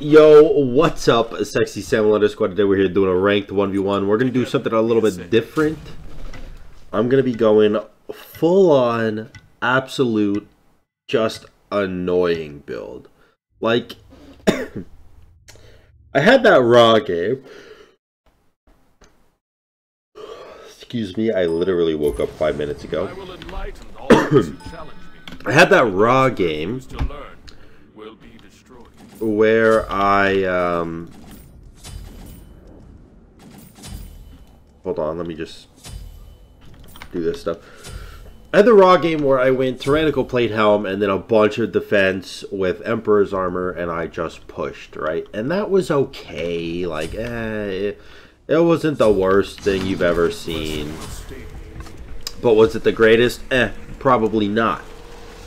Yo, what's up, Sexy Sam Letter Squad? Today we're here doing a ranked 1v1. We're going to do something a little bit different. I'm going to be going full on, absolute, just annoying build. Like, I had that raw game. Excuse me, I literally woke up five minutes ago. I had that raw game where I um hold on, let me just do this stuff. I had the raw game where I went tyrannical plate helm and then a bunch of defense with emperor's armor and I just pushed right, and that was okay. Like, eh, it, wasn't the worst thing you've ever seen, but was it the greatest? Eh, probably not.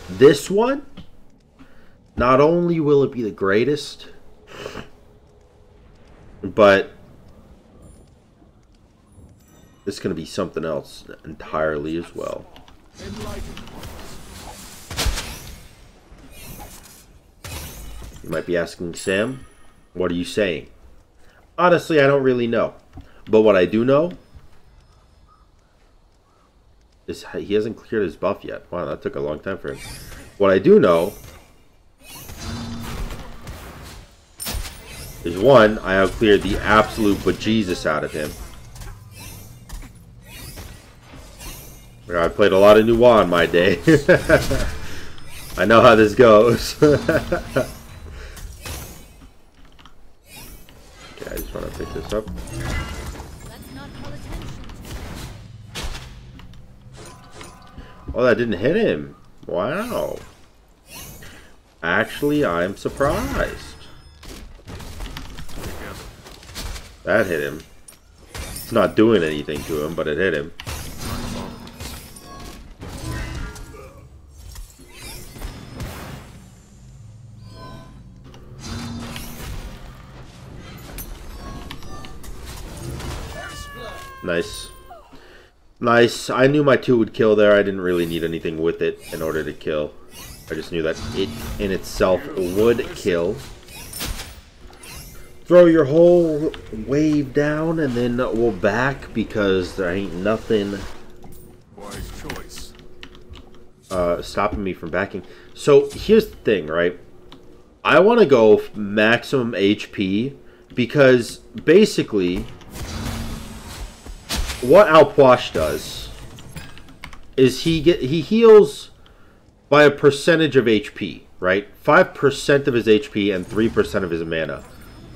This one not only will it be the greatest, but it's going to be something else entirely as well. You might be asking, Sam, what are you saying? Honestly, I don't really know. But what I do know is he hasn't cleared his buff yet. Wow, that took a long time for him. What I do know is one, I have cleared the absolute bejesus out of him. I played a lot of Nuwa in my day. I know how this goes. okay, I just want to pick this up. Oh, that didn't hit him. Wow. Actually, I'm surprised. That hit him. It's not doing anything to him, but it hit him. Nice. Nice. I knew my 2 would kill there. I didn't really need anything with it in order to kill. I just knew that it in itself would kill throw your whole wave down and then we'll back because there ain't nothing uh, stopping me from backing. So here's the thing, right? I want to go maximum HP because basically what Alpwash does is he get he heals by a percentage of HP, right? 5% of his HP and 3% of his mana.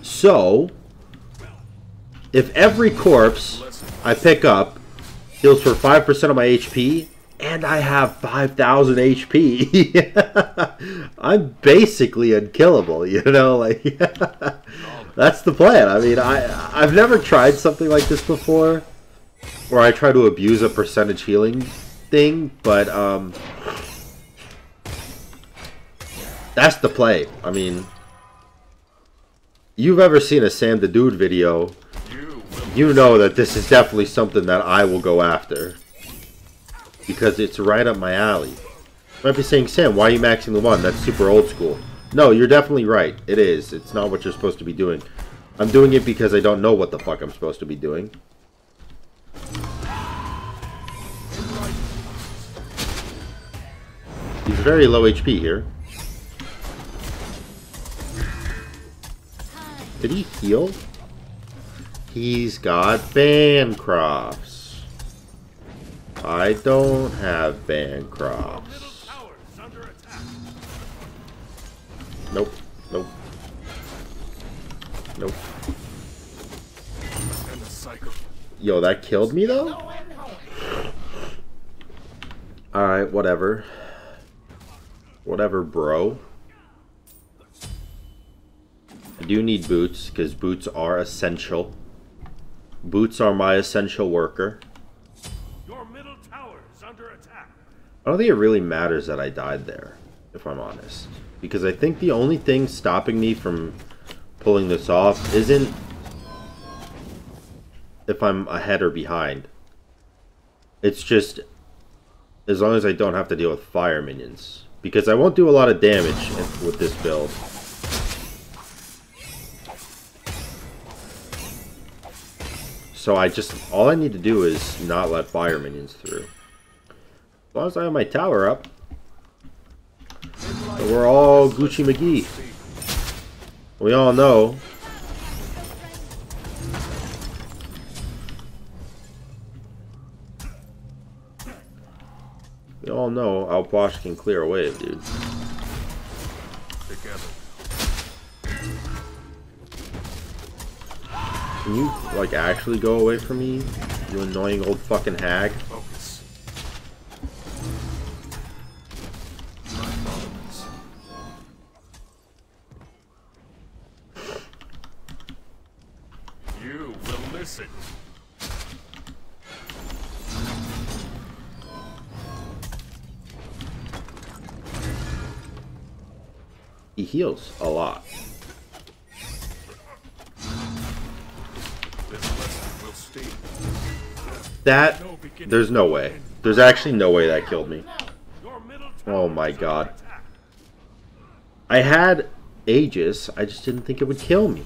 So, if every corpse I pick up heals for 5% of my HP, and I have 5,000 HP, I'm basically unkillable, you know? Like, that's the plan. I mean, I, I've never tried something like this before, where I try to abuse a percentage healing thing, but, um, that's the play. I mean, you've ever seen a Sam Da Dude video, you know that this is definitely something that I will go after. Because it's right up my alley. You might be saying, Sam, why are you maxing the one? That's super old school. No, you're definitely right. It is. It's not what you're supposed to be doing. I'm doing it because I don't know what the fuck I'm supposed to be doing. He's very low HP here. Did he heal? He's got Bancrofts. I don't have Bancrofts. Nope. Nope. Nope. Yo, that killed me though? Alright, whatever. Whatever, bro. I do need boots, because boots are essential. Boots are my essential worker. Your middle tower is under attack. I don't think it really matters that I died there, if I'm honest. Because I think the only thing stopping me from pulling this off isn't if I'm ahead or behind. It's just as long as I don't have to deal with fire minions. Because I won't do a lot of damage with this build. So I just, all I need to do is not let fire minions through. As long as I have my tower up. So we're all Gucci McGee. We all know. We all know Outwash can clear a wave, dude. Together. Can you, like, actually go away from me? You annoying old fucking hag? Focus. You will listen. He heals a lot. That, there's no way. There's actually no way that killed me. Oh my god. I had Aegis, I just didn't think it would kill me.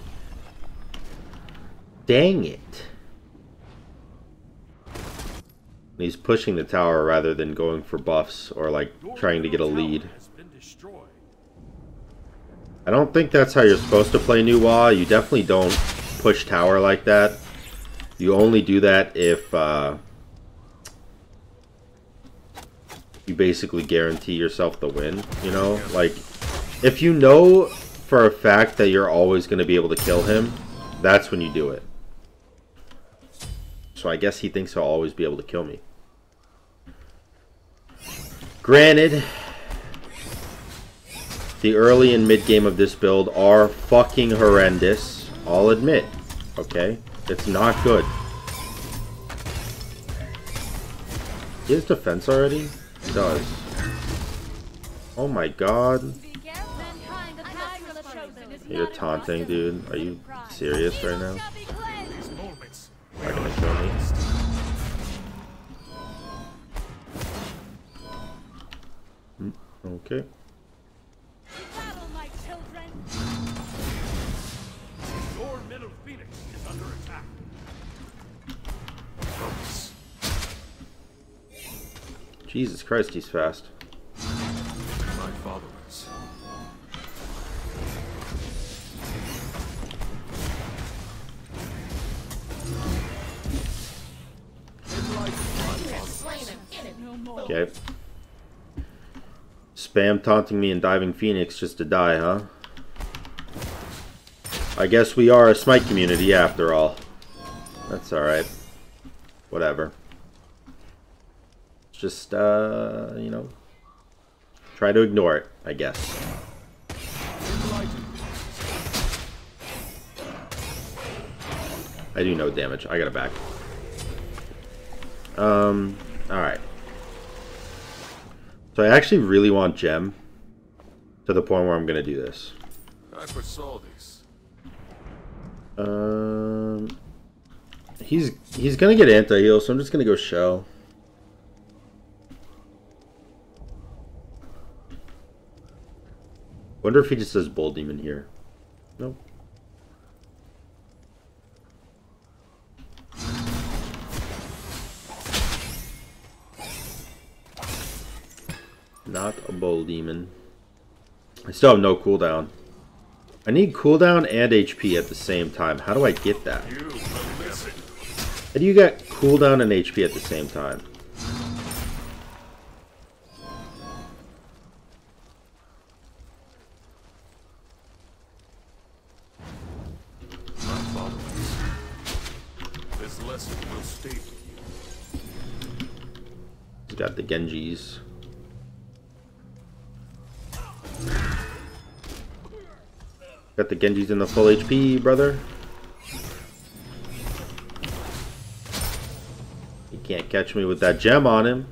Dang it. He's pushing the tower rather than going for buffs or like trying to get a lead. I don't think that's how you're supposed to play Nuwa. You definitely don't push tower like that. You only do that if uh, you basically guarantee yourself the win. You know, like if you know for a fact that you're always going to be able to kill him, that's when you do it. So I guess he thinks he'll always be able to kill me. Granted, the early and mid game of this build are fucking horrendous. I'll admit. Okay? It's not good. He has defense already? He does. Oh my god. You're taunting, dude. Are you serious right now? Not gonna kill me. Hmm, Okay. Jesus Christ, he's fast. My followers. Okay. Spam taunting me and diving Phoenix just to die, huh? I guess we are a Smite community after all. That's alright. Whatever. Just, uh, you know, try to ignore it, I guess. I do no damage. I got it back. Um, alright. So I actually really want Gem to the point where I'm going to do this. I foresaw this. Um, he's he's going to get anti-heal, so I'm just going to go Shell. Wonder if he just says Bull Demon here. Nope. Not a Bull Demon. I still have no cooldown. I need cooldown and HP at the same time. How do I get that? How do you get cooldown and HP at the same time? Genjis. Got the Genjis in the full HP, brother. He can't catch me with that gem on him.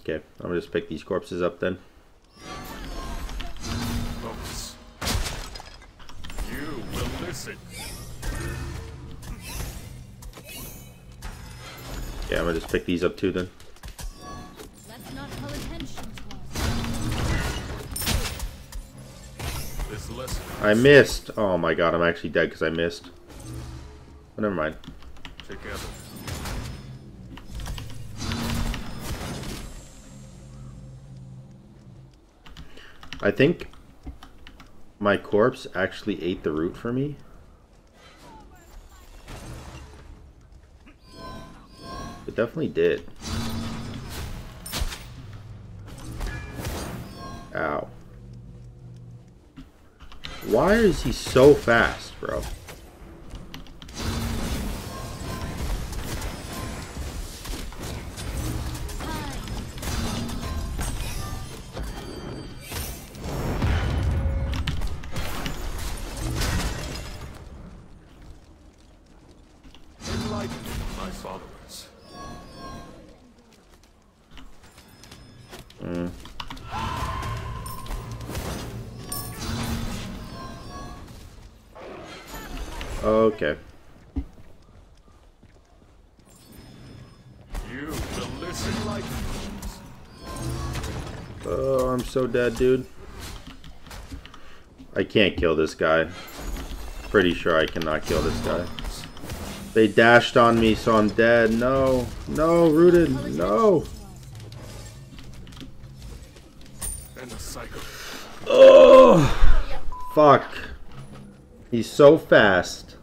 Okay, I'm gonna just pick these corpses up then. just pick these up too then. I missed. Oh my god, I'm actually dead because I missed. But never mind. I think my corpse actually ate the root for me. Definitely did. Ow. Why is he so fast, bro? Mm. Okay. You will listen like Oh, I'm so dead, dude. I can't kill this guy. Pretty sure I cannot kill this guy. They dashed on me, so I'm dead. No. No, rooted. No. Fuck. He's so fast.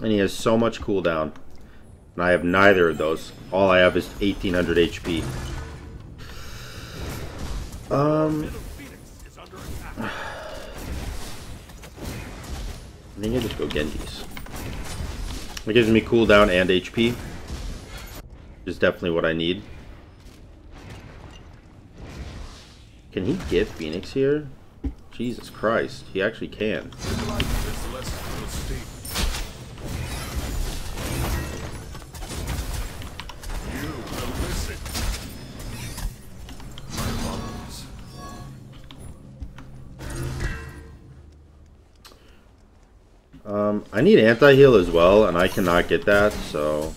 And he has so much cooldown. And I have neither of those. All I have is 1800 HP. Um. I think I just go Genji's. It gives me cooldown and HP. which Is definitely what I need. Can he get Phoenix here? Jesus Christ, he actually can. Um, I need anti-heal as well, and I cannot get that, so...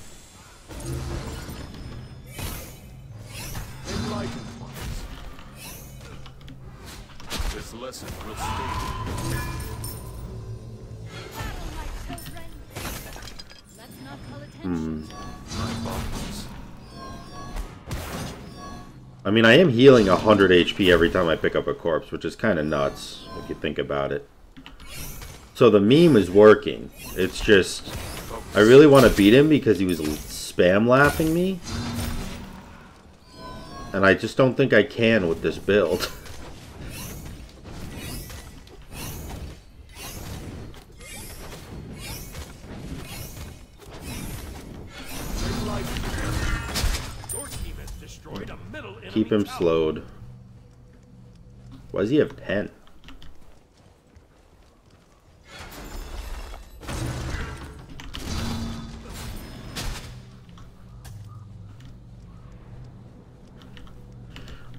mean, I am healing 100 HP every time I pick up a corpse, which is kind of nuts, if you think about it. So the meme is working. It's just... I really want to beat him because he was spam laughing me. And I just don't think I can with this build. Keep him slowed. Why does he have 10?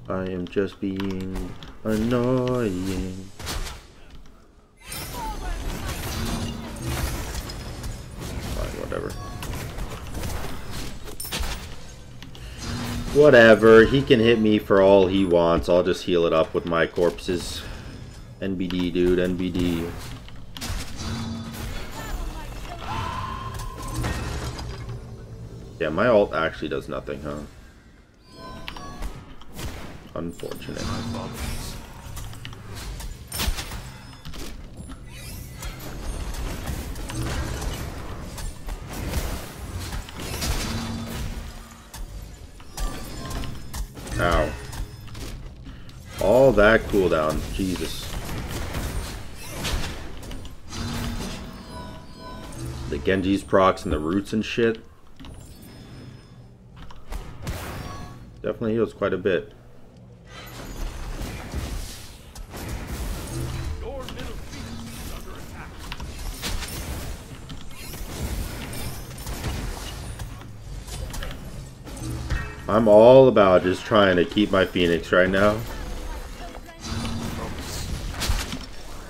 I am just being annoying. Whatever, he can hit me for all he wants. I'll just heal it up with my corpses. NBD, dude, NBD. Yeah, my ult actually does nothing, huh? Unfortunate. Ow. All that cooldown. Jesus. The Genji's procs and the roots and shit. Definitely heals quite a bit. I'm all about just trying to keep my Phoenix right now.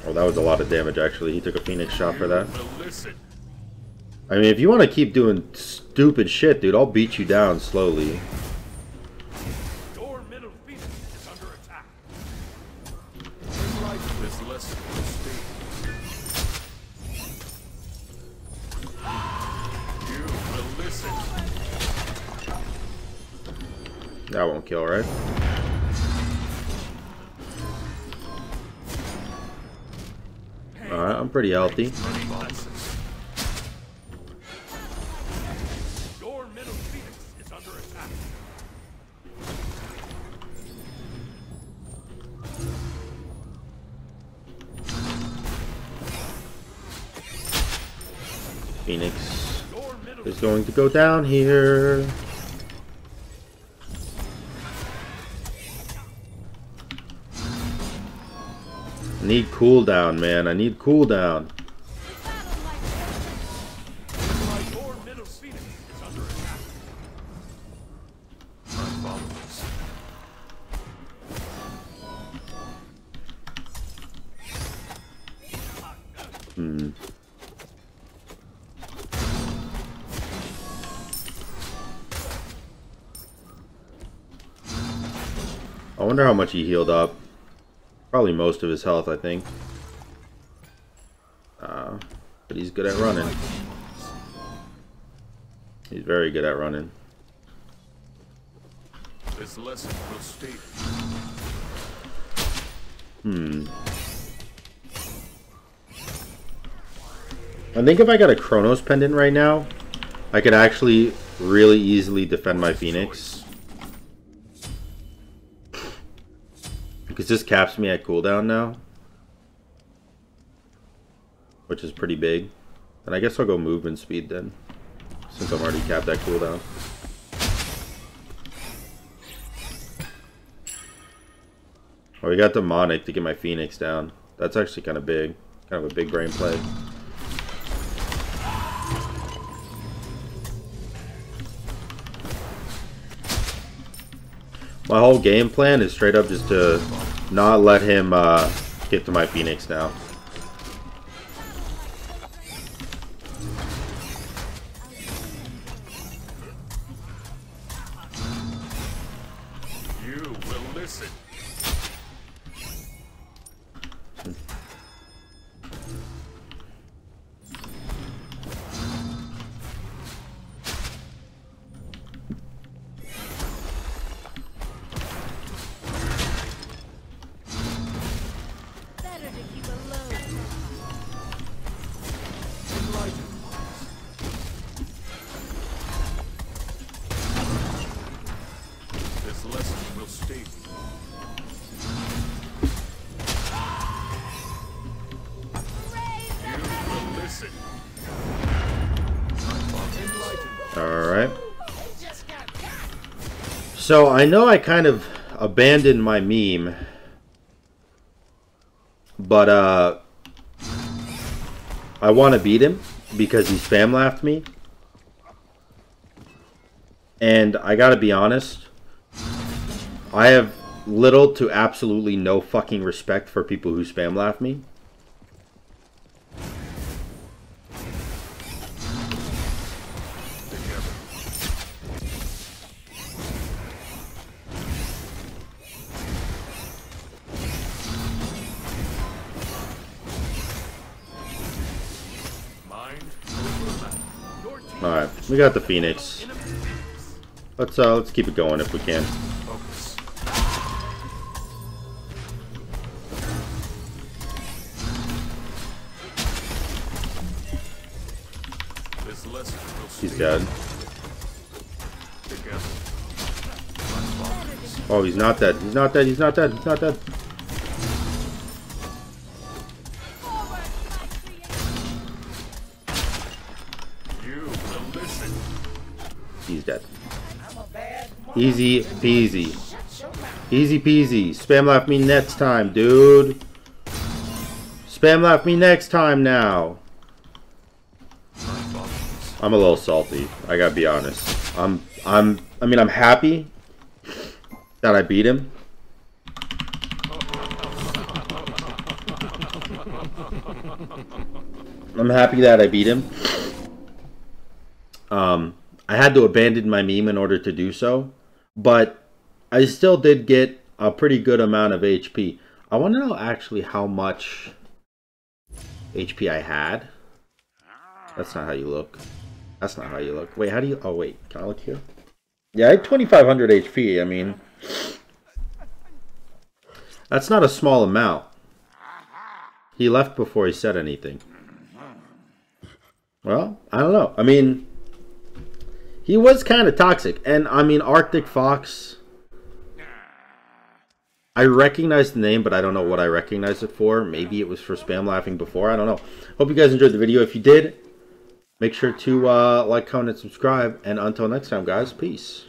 Oh, that was a lot of damage actually. He took a Phoenix shot for that. I mean, if you want to keep doing stupid shit, dude, I'll beat you down slowly. That won't kill, right? Alright, I'm pretty healthy. Learning lessons. Your middle phoenix is under attack. Phoenix Your middle is going to go down here. Need cooldown, man. I need cooldown. followers. Hmm. I wonder how much he healed up. Probably most of his health, I think. Uh, but he's good at running. He's very good at running. This lesson will stay. I think if I got a Chronos pendant right now, I could actually really easily defend my Phoenix. Because this caps me at cooldown now. Which is pretty big. And I guess I'll go movement speed then. Since I'm already capped at cooldown. Oh, we got Demonic to get my Phoenix down. That's actually kind of big. Kind of a big brain play. My whole game plan is straight up just to not let him uh, get to my Phoenix now. You will listen. Alright. So I know I kind of abandoned my meme. But uh I want to beat him because he spam laughed me. And I gotta be honest, I have little to absolutely no fucking respect for people who spam laugh me. Alright, we got the Phoenix. Let's uh let's keep it going if we can. He's dead. together. My followers. Oh, he's not dead. He's not dead. He's not dead. He's not dead. He's dead. Easy peasy. Easy peasy. Spam laugh me next time, dude. Spam laugh me next time now. I'm a little salty. I gotta be honest. I'm I'm I mean I'm happy that I beat him. I'm happy that I beat him. Um, I had to abandon my meme in order to do so, but I still did get a pretty good amount of HP. I want to know actually how much HP I had. That's not how you look. That's not how you look. Wait, how do you? Oh wait, can I look here? Yeah, I had 2,500 HP. I mean, that's not a small amount. He left before he said anything. Well, I don't know. I mean, he was kind of toxic, and I mean, Arctic Fox. I recognize the name, but I don't know what I recognize it for. Maybe it was for spam laughing before. I don't know. Hope you guys enjoyed the video. If you did, make sure to uh, like, comment, and subscribe. And until next time, guys, peace.